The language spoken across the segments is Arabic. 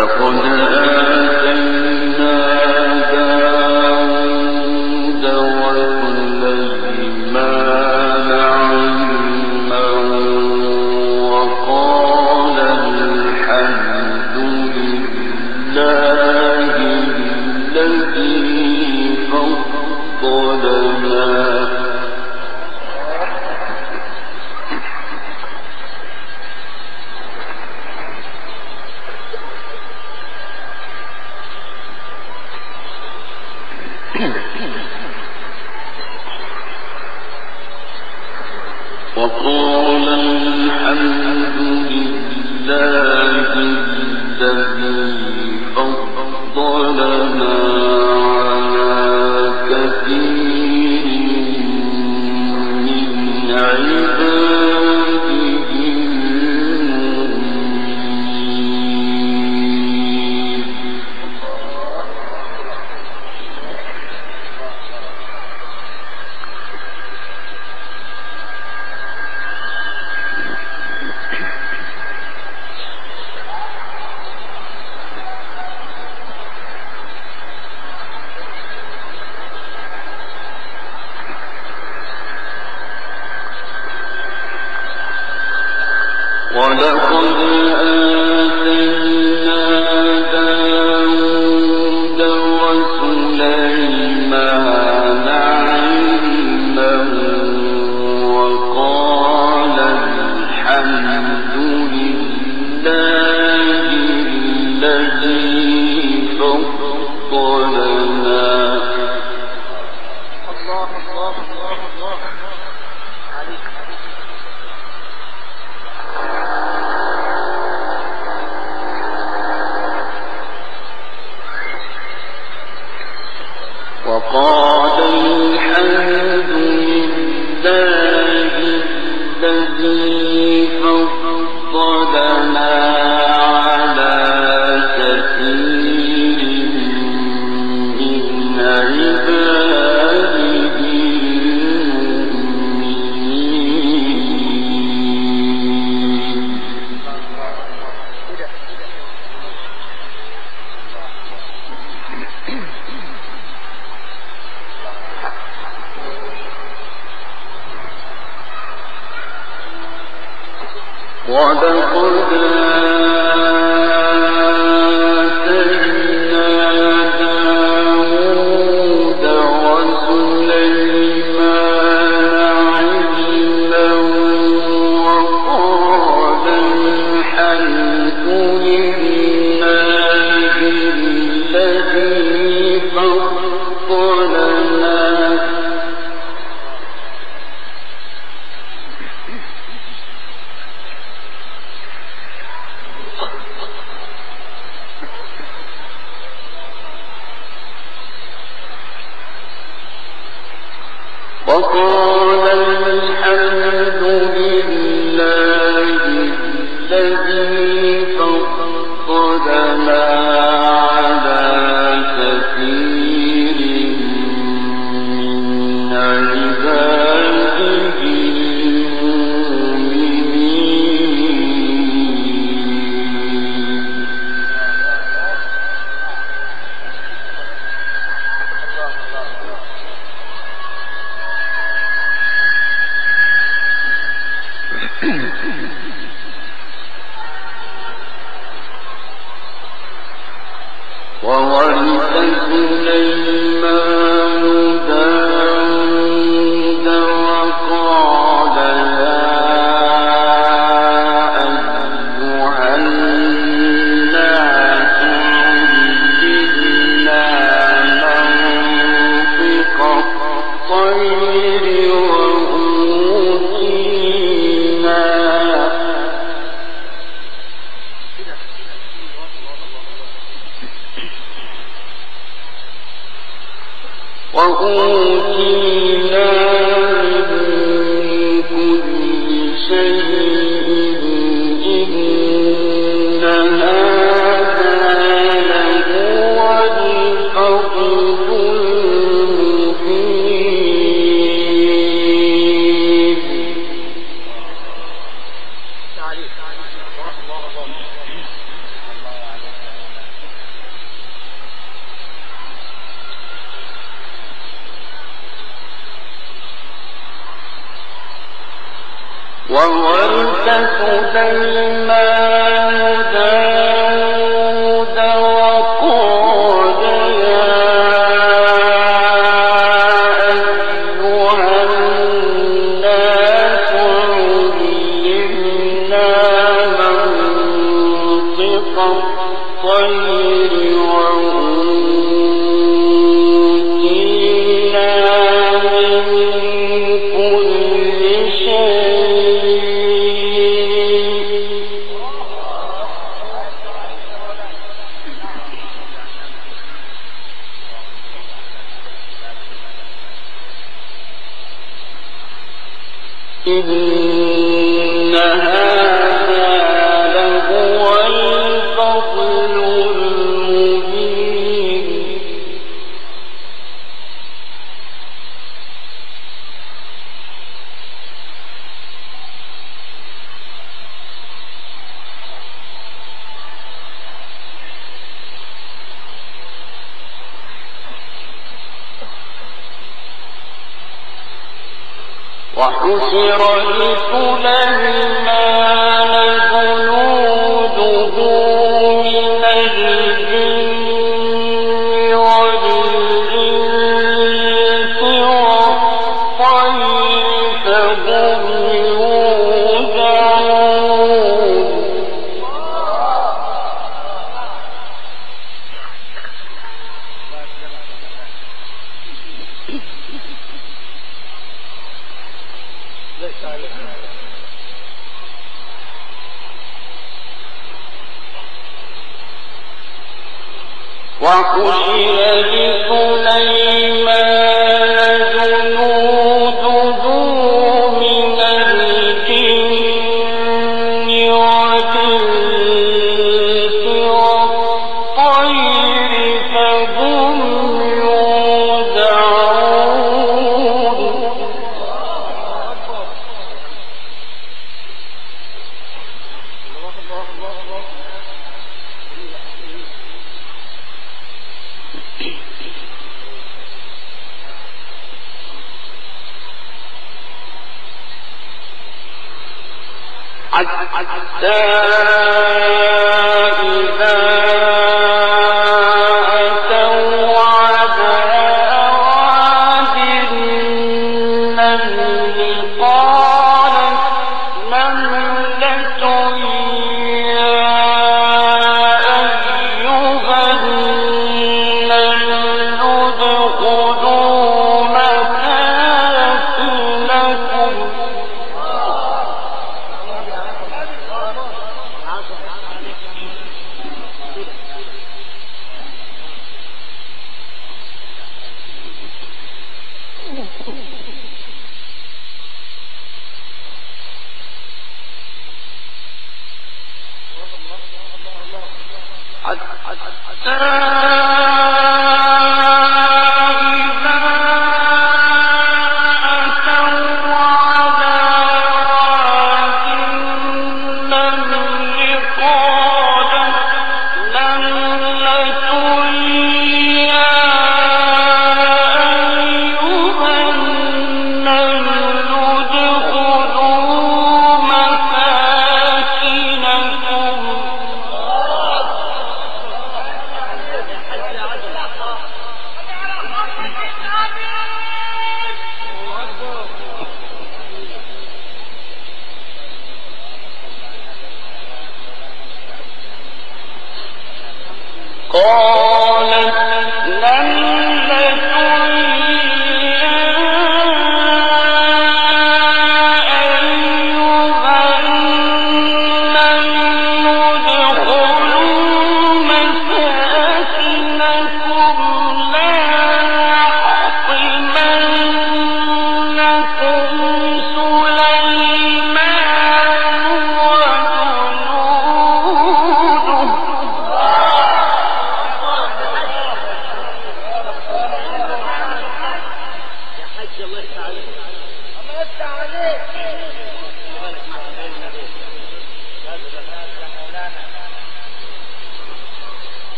لكم عباده. 你是 وورث سليمان داود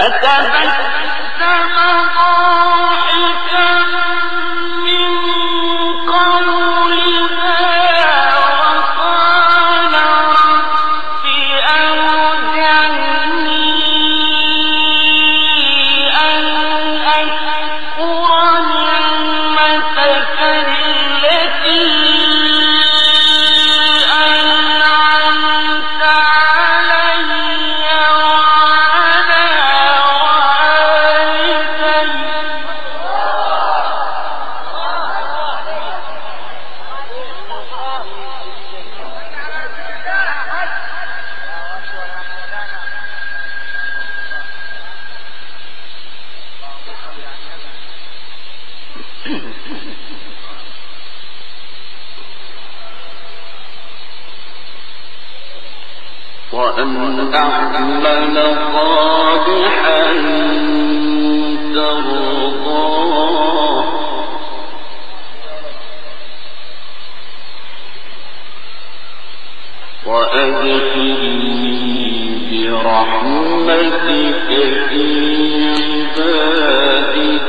فتبسم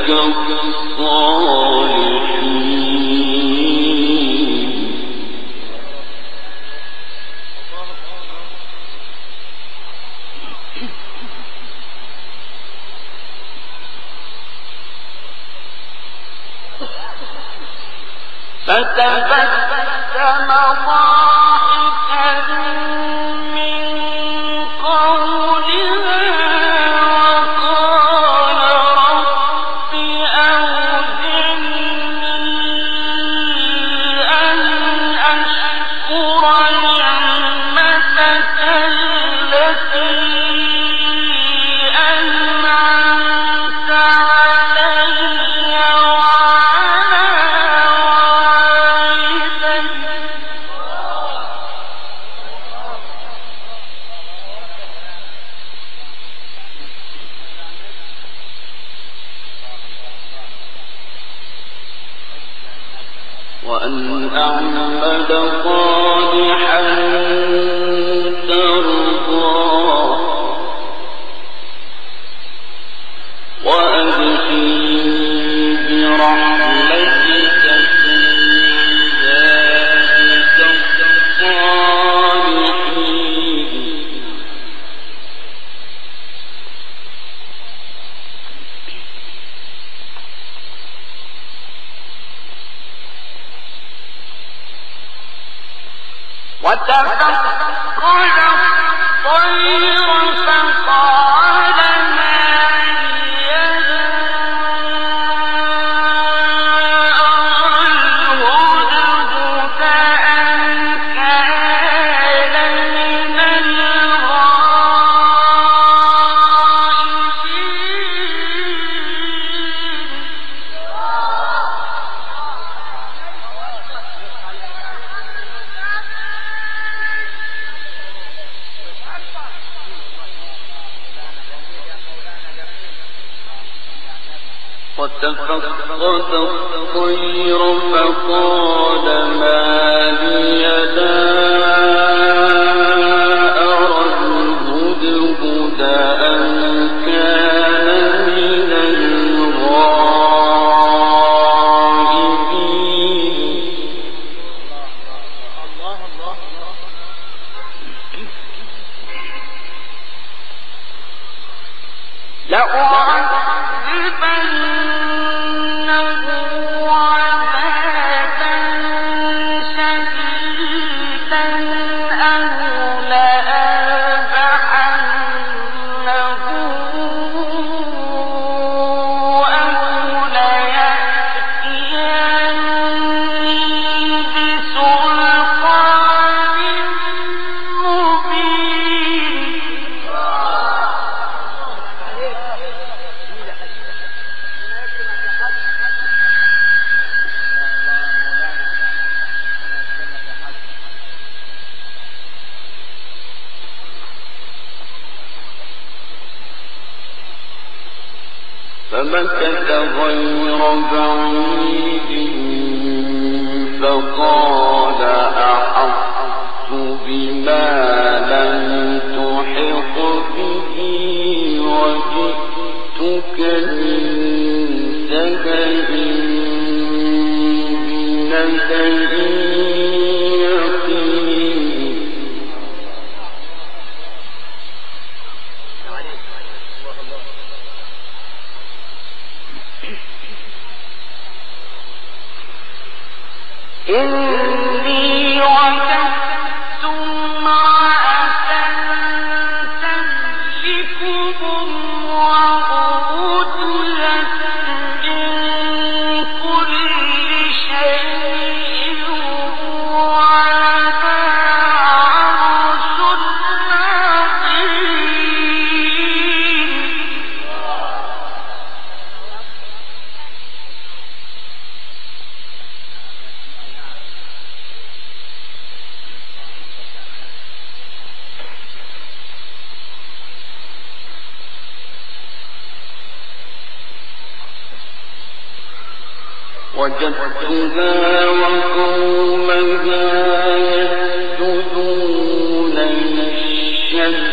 عبادك وتفقد فمكث غير وقومها يسجدون للشمس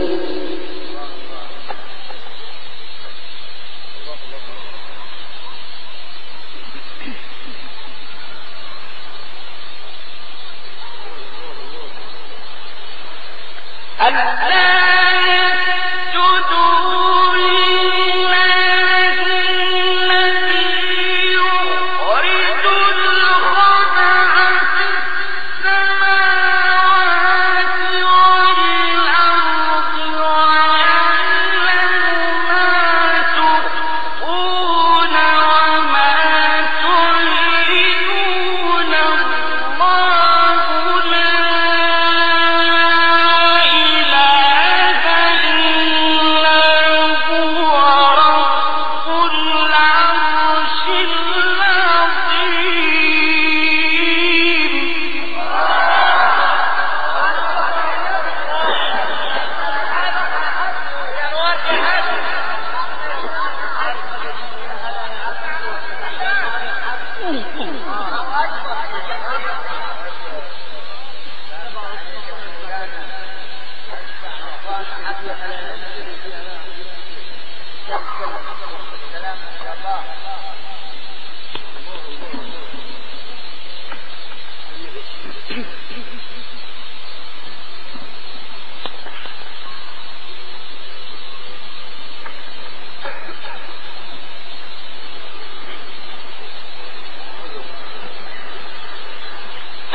ألا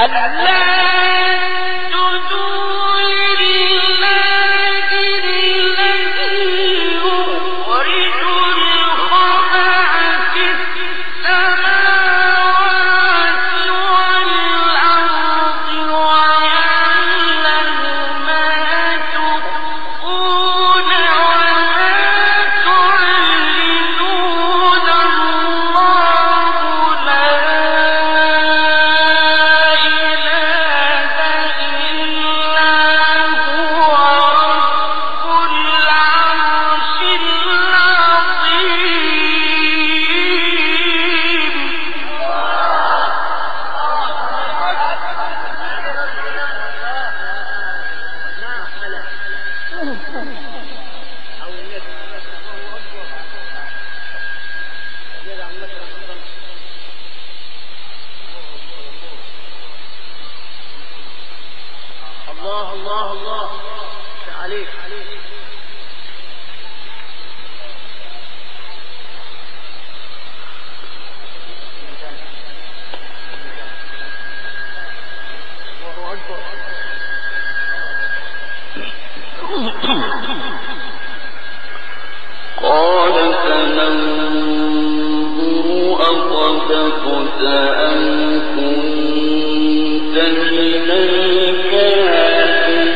الله أم كنت من الكاذبين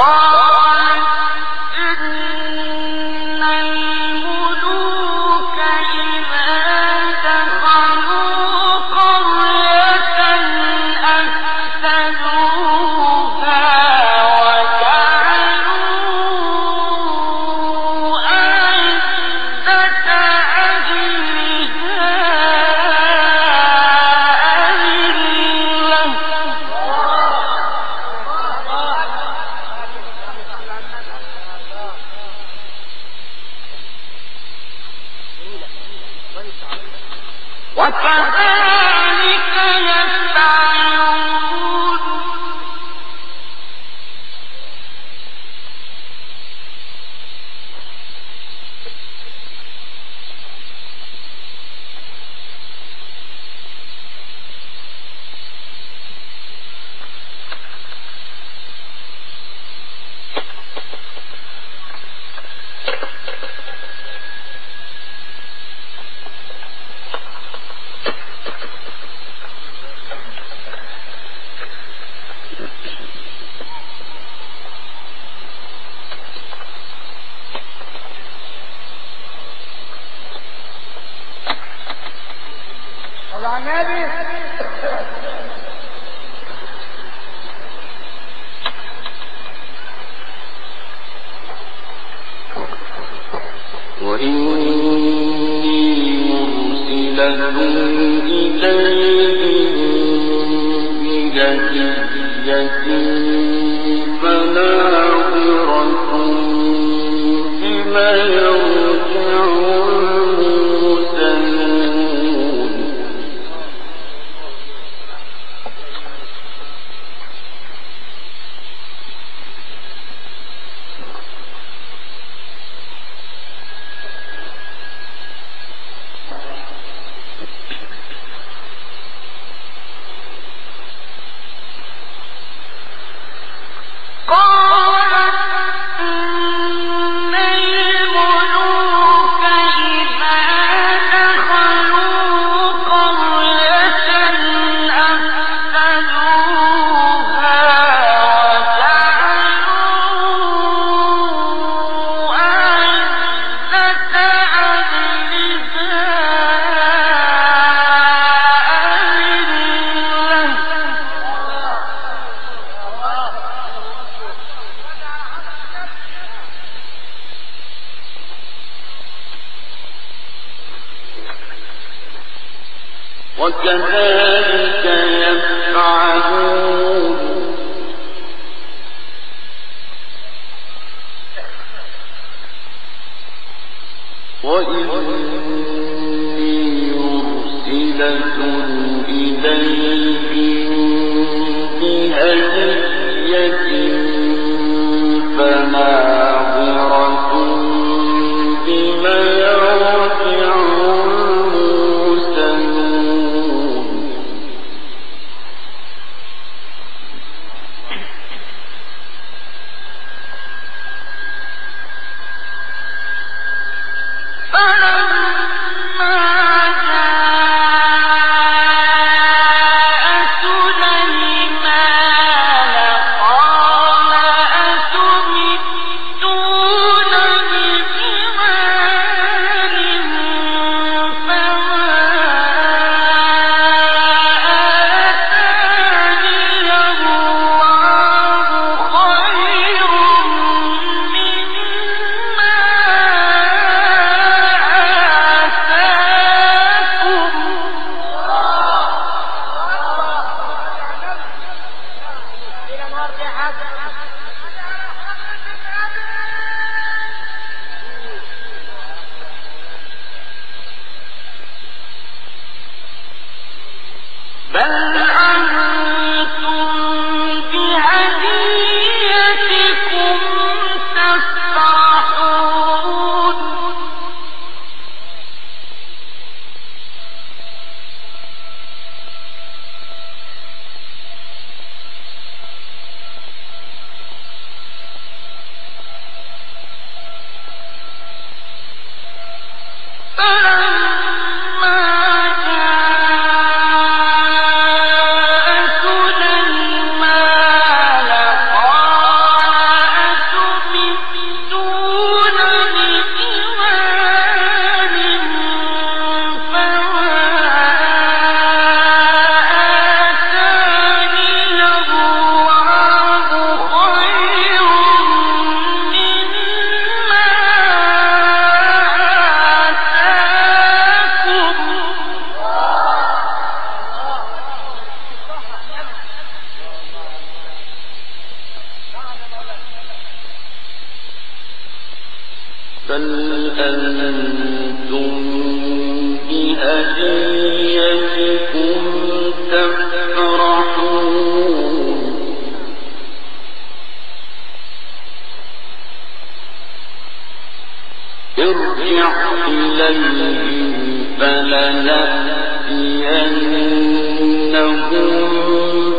Wow! وكذلك يفعلون.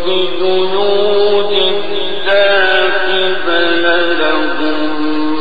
بجنود لا قبل لهم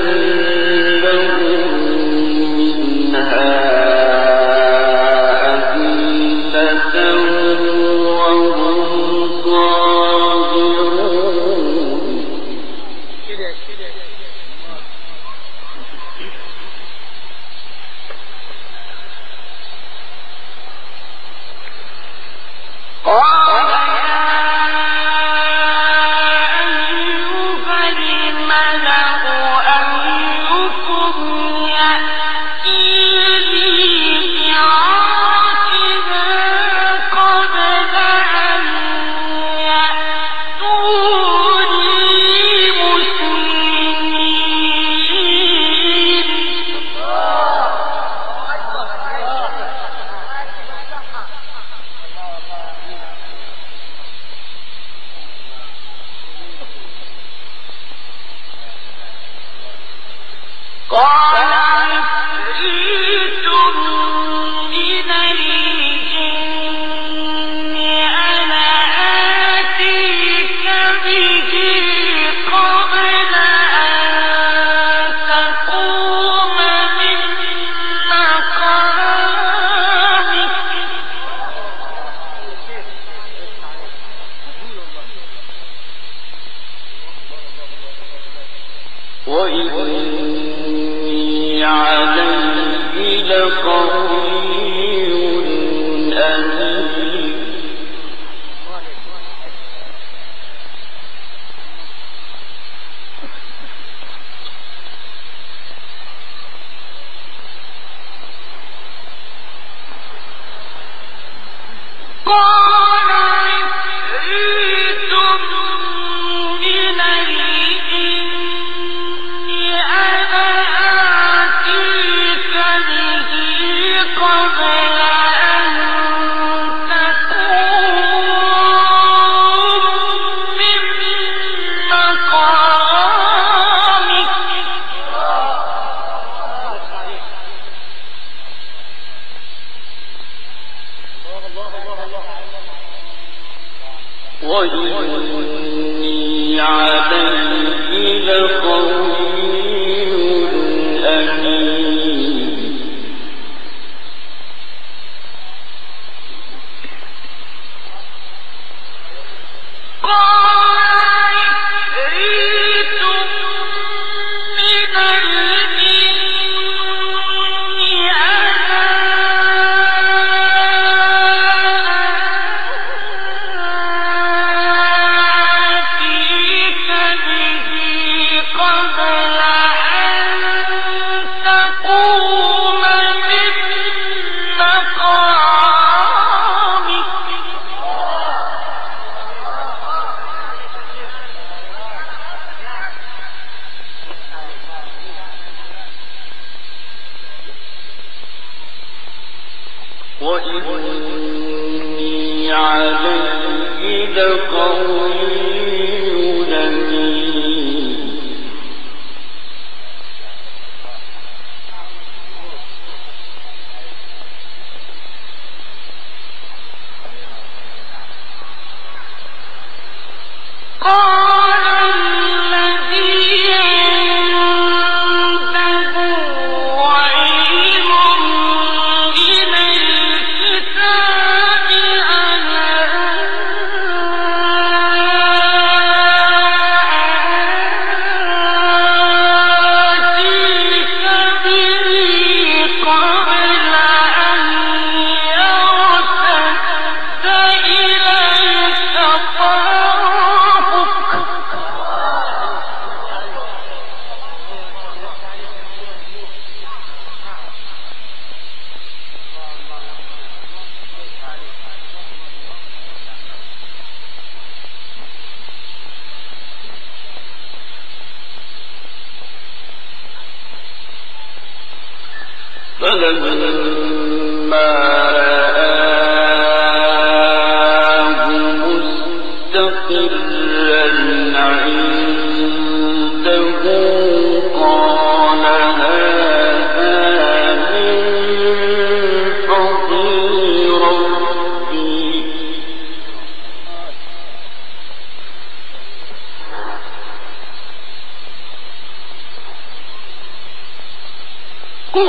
قال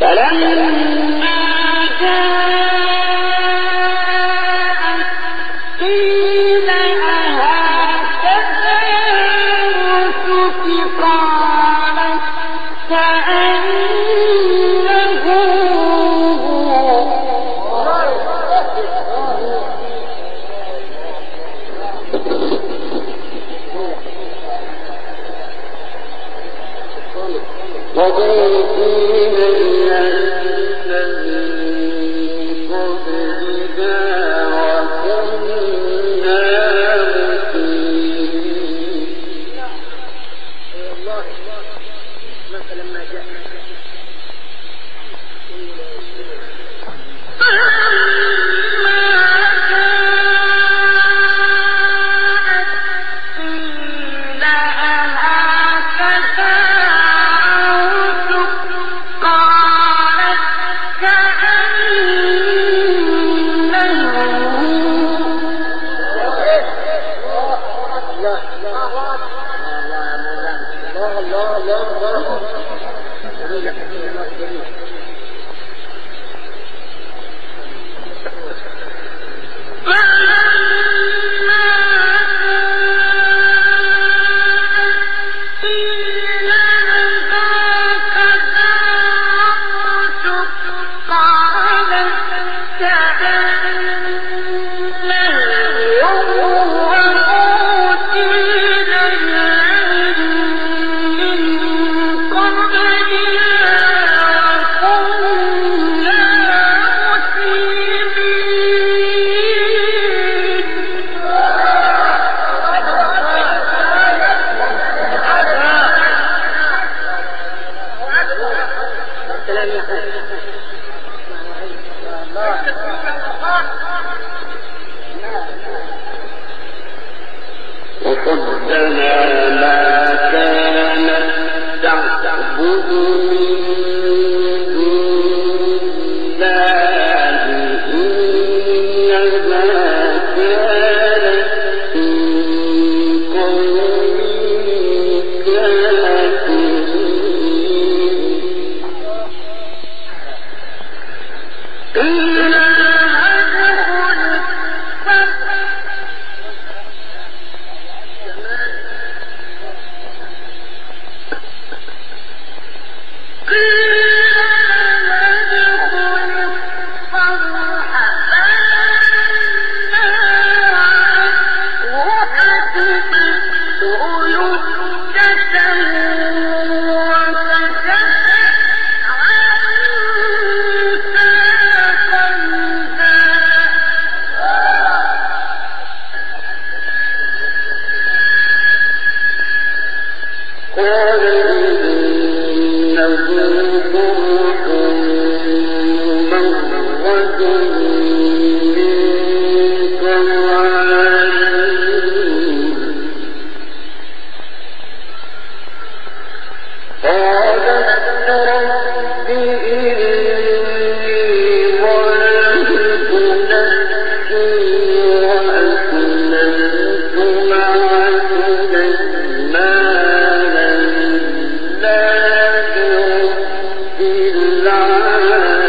فلما وضيفين الله